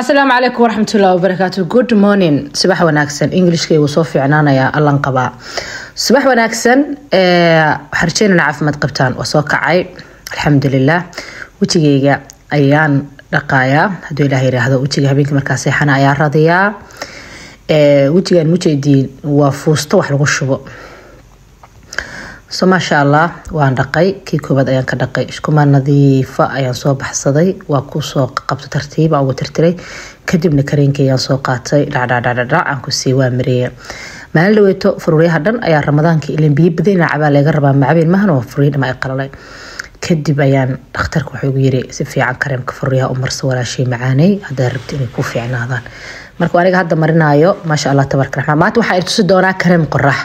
asalaamu calaykum waraxmatullahi wabarakaatu good morning. Subax wanaagsan. Englishkaygu soo fiicnaanaya allan qabaa. Subax wanaagsan waxaa rajeynana caafimaad qabtaan. Waa soo kacay. Alxamdulilah wejigayga ayaan dhaqayaa hadduu ilaah yiraahdo wejiga habeenkii markaa seexana ayaa radayaa wejigan mujeediin waa fuusto wax lagu shubo so maasha allah waan dhaqay. Kii koobaad ayaan ka dhaqay. Ishkuma nadiifa ayaan soo baxsaday. Waa ku soo qabto tartiiba uga tirtiray. Kadibna kareenkii ayaan soo qaatay. Dhacdhacdhacdhac aan ku sii waa mareeya maalin dhaweeto faruuryaha dhan ayaa ramadaanka ilan biyo badana cabaa laga rabaa macabeen mahan oo faruurya dhama ay qalalay. Kadib ayaan dhakhtarka wuxuu igu yiri si fiican kareemka faruuryaha u marsa walaashay macaaney haddaa rabti inay ku fiicnaadaan. Marka aniga hadda marinaayo maasha allah tabaraka raxmaan. Maanta waxaa tusi doonaa kareem qorax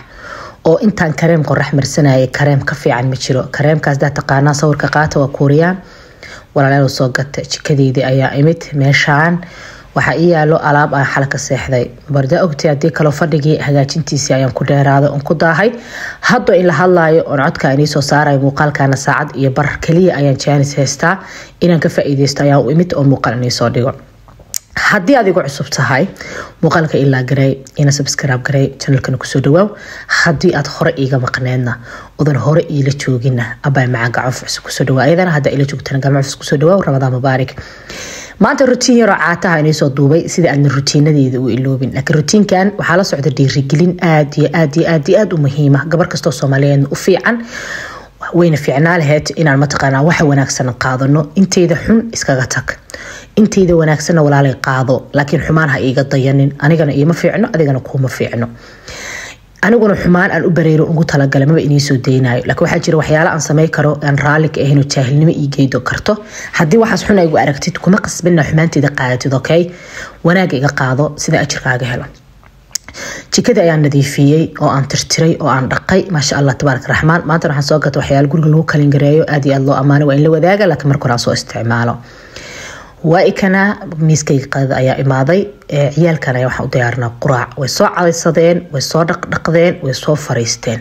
oo intaan kareem qorax marsanayay kareem ka fiican ma jiro. Kareemkaas daa taqaanaa sawirka qaata waa kuuriyaan walaalaal soo gata jikadeydii ayaa imid meeshaan. Waxaa ii yaalo alaab aan xal ka seexday. Barda ogtay haddii kaloo fadhigii hagaajintiisii ayaan ku dheeraaday oon ku daahay. Hadda in la hadlaayo oon codka inii soo saarayo muuqaalkana saacad iyo bar kaliya ayaan jaanis haystaa. Inaan ka faa-iideysto u imid oo muuqaal inii soo dhigo haddii aad igu cusub tahay muuqaalka ilaa garay ina subscribe garay janalkana ku soo dhawaaw haddii aad hore iiga maqneedna odan hore iila joogina abaa macaan gacmofus ku soo dhawaa ayadana haddaa ila joogtana gacmofus ku soo dhawaaw ramadaan mubaarak. Maanta rutiin yaroo caataha inii soo duubay sida aadna rutiinadeeda u iloobin. Laakiin rutiinkan waxaa la socda dhiirigelin aad iyo aad iyo aad iyo aad u muhiima. Gabar kastoo soomaaliyeedna u fiican wayna fiicnaa laheyd inaan mataqaanaa waxa wanaagsan qaadano. Inteyda xun iskaga tag. Inteyda wanaagsanna walaalay qaado. Laakiin xumaan ha iiga dayanin. Anigana iima fiicno adigana kuuma fiicno. Aniguna xumaan aan u bareero ugu talagala maba iniisoo daynayo laakiin waxaa jira waxyaala aan samey karo aan raalika ahaynoo jaahilnimo ii geydo karto. Haddii waxaas xun igu aragtid kuma qasbina xumaanteeda qaadatid okay? Wanaaga iga qaado sida ajirkaaga helo jikada ayaan nadiifiyey oo aan tirtiray oo aan dhaqay. Maasha allah tabaarak raxmaan maanta waxaan soo gata waxyaala guriga lagu kalingareeyo aad iyo aad loo ammaano waa in la wadaaga laakiin marka hore aan soo isticmaalo. Waa ikana miiskayga qadada ayaa imaaday. Ciyaalkan ayaa waxaan u diyaarinaa quraac. Way soo cadaysadeen way soo dhaqdhaqdeen way soo fariisteen.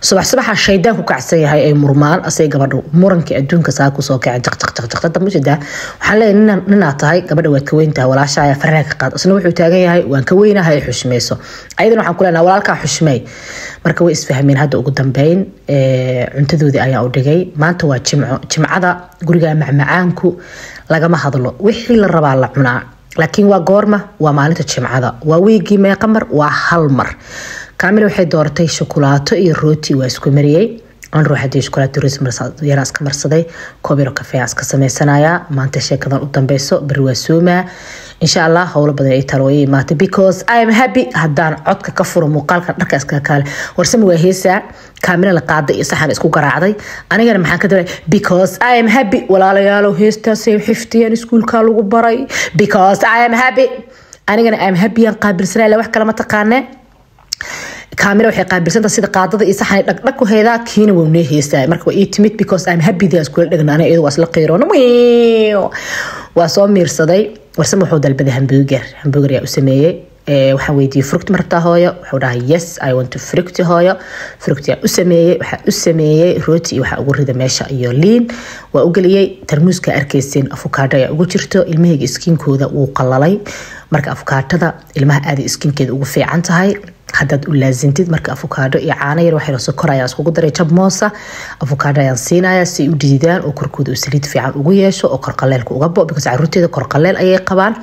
Subax subaxa shaydaan ku kacsan yahay ay murmaan asay gabadha murankii adduunka saa ku soo kacen jaqjaqjaqjaqada mujeedaa waxaan leeyahay ninaad tahay gabadha waad ka weyntahay walaasha ayaa faraaga qaad isna wuxuu taagan yahay waan ka weynahay xushmayso ayadana waxaan ku leenahay walaalkaa xushmay marka way isfahmeen hadda ugu dambeyn cuntadoodii ayaa u dhigay maanta waa jimco jimcada guriga macmacaanku lagama hadlo wixii la rabaa la cunaa laakiin waa goorma waa maalinta jimcada waa wiigii meeqa mar waa hal mar kaamila waxay dooratay shukulaato iyo rooti waa isku mariyey an ruuxadii shukulaato rooti yaraan iska marsaday koobiro kafee aan iska sameysanayaa maanta sheekadan u dambeyso beri waa soomaa insha allah howlo badan ay talooya imaatay because i am happy. Haddaan codka ka furo muuqaalka dharka iskaga kaale warsama waa heesaa kaamila la qaaday iyo saxan isku garaacday anigana maxaan ka dabay because i am happy. Walaalayaalow heestaasay xiftiyeen iskuulka lagu baray. Because i am happy. Anigana i am happy aan qaabilsanay wax kale ma taqaanee kaamira waxay qaabilsanta sida qaadada iyo saxan dhagdhag ku heedaa kiina waa nee heestaa marka waa ii because I'm happy iskula dhegna aniga iyadu waa isla qiiroona waa soo miirsaday. Warsama wuxuu dalbaday hamburger. Hamburger yaa u sameeyey. Waxaan weydiiyey fruct ma hooyo. Wuxuu dhahay yes i want to fruct hooyo. Fruct yaa u sameeyey waxaa u sameeyey rooti iyo waxaa ugu rida meesha iyo liin. Waa u geliyey. Tarmuuska arkayseen afukaadho ayaa ugu jirto. Ilmahayga iskiinkooda wuu qalalay. Marka afukaadhada ilmaha aada iskiinkeeda ugu fiican tahay hadaad u laasintid marka afukaadho iyo caano yar waxyar sokor iskugu daray jab moosa. Ayaan siinaya si ay u dhididaan oo korkooda uu saliid fiican ugu yeesho oo korqaleelka uga bo because caruurteeda korqaleel ayay qabaan.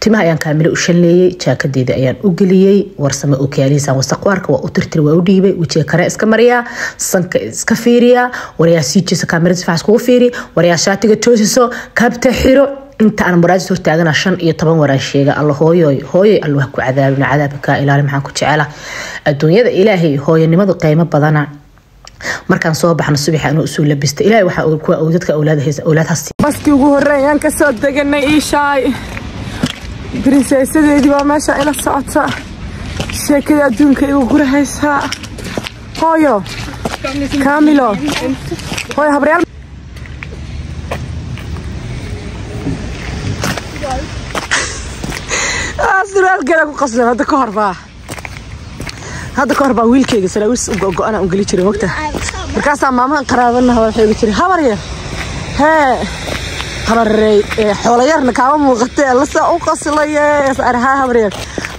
Timaha ayaan kaamilo u shanleeyey jaakadeeda ayaan u geliyey. Warsame oo kaalihiisaan wasaqwaarka waa u tirtir waa u dhiibay. Wejiga kare iska mariyaa. Sanka iska fiiriyaa. Waryaa sii jeesa kaamirada iskugu fiiri. Waryaa shaatiga toosiso. Kabta xiro inta aan maraajis hortaagana shan iyo toban waraan sheega alla hooyoy hooyoy alla wax ku cadaabin cadaabka ilaali maxaan ku jecela adduunyada ilaahay hooyanimadu qiimo badana markaan soo baxno subax anuu usuu labista ilaahay waxaa kuwa dadka awlaad haysa baskii ugu horreeyaan ka soo deganay iishaay brinseesadeedii waa meesha ila socota. Sheekada adduunka igu gurahaysaa hooyo kaamilo. Hooyo habaryaal halgeelagu qasday hadda ka hor baa hadda ka hor baa wiilkayga salaawiis go-ana u geli jiray mogta markaasaa maamahan qaraabanaha waxay ogi jiray habar yar hee habarey xoolayarna kaama muuqatee lasaa u qasilaye arhaa habaryar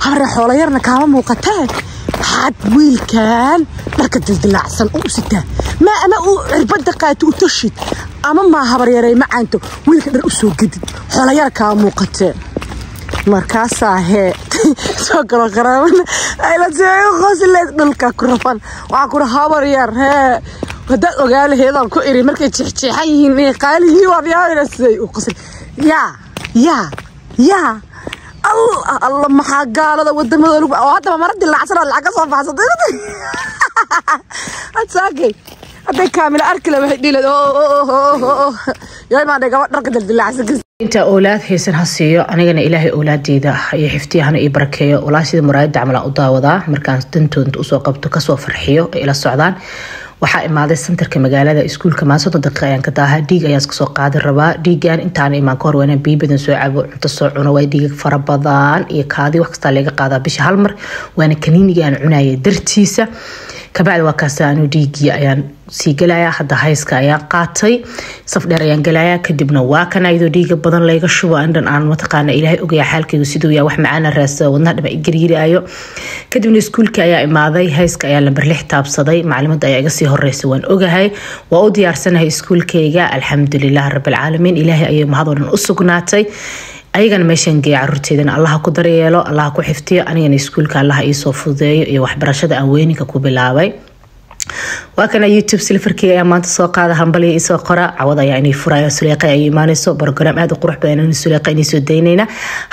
habarey xoolayarna kaama muuqatee maxaad wiilkan dharka dildilaacsan u sitaa ما أما عربت قات وتشد أما ما هبر يا ري ما عنده ويلك الرؤوس وجدد حلا يركا موقت markaasaa hee soo galo qaraabana aylasee qosleed dhulka ku rafan waxaa kura habar yar hee haddaad ogaa laheedaan ku iri markay jeexjeexan yihiin inay qaalihii waabyaabinasay u qosle yaa yaa yaa allah alla maxaa gaalada wadamada lagu oo haddaba mara dilaacsanoo lacag ka soo baxsatay adsaakay hadday kaamila arki la waxay dhiileed yaa imaadhay gabadh dharka dildilaacsan inta owlaad haysan ha siiyo anigana ilaahay owlaadeyda iyo xifdiyahana ii barakeeyo walaa sida muraayada camal u daawadaa markaan dantooda u soo qabto ka soo farxiyo ay ila socdaan. Waxaa imaaday santarka magaalada iskuulka maa soddon daqiiqa ayaan ka daaha dhiig ayaa iska soo qaadi rabaa dhiigan intaan imaan ka hor waa inaan biyo badan soo cabo cunto soo cuno waa dhiig fara badan iyo kaadi wax kastaa laga qaadaa bisha hal mar waana kaniiniga aan cunaya dartiisa kabacdi waa kaas anu dhiigii ayaan sii gelayaa hadda hayska ayaan qaatay. Saf dheer ayaan gelayaa kadibna waa kan ayadoo dhiiga badan layga shubo indhan aan mataqaana ilaahay ogaya xaalkaygu siduu yaa wax macaana raasa wadnaha dhama garyiraayo kadibna iskuulka ayaa imaaday. Hayska ayaa lambar lix taabsaday. Maclimada ayaa iga sii horeysa waan ogahay. Waa u diyaarsanahay iskuulkayga. Alxamdulilah rabalcaalamiin ilaahay ayay mahadoo dhan u sugnaatay ayagana meeshaan geeya caruurteedana allaha ku daryeelo allaha ku xiftiyo anigana iskuulka allaha iisoo fudeeyo iyo waxbarashada aan weyninka ku bilaabay. Waa kana youtube silfarkeyga ayaa maanta soo qaada hambaliya isoo qora. Cawad ayaa inay furaya suleeqa ay imaaneyso brogram aada u qurux badan suleeqa inay soo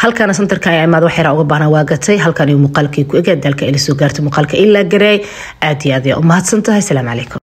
halkana santarka ayaa imaada waxyara uga baahna waa gatay. Halkan muuqaalkii ku ega dalka ila soo gaartay muuqaalka ilaa gareey aad iyo aad ayaa u tahay asalaamu calaykum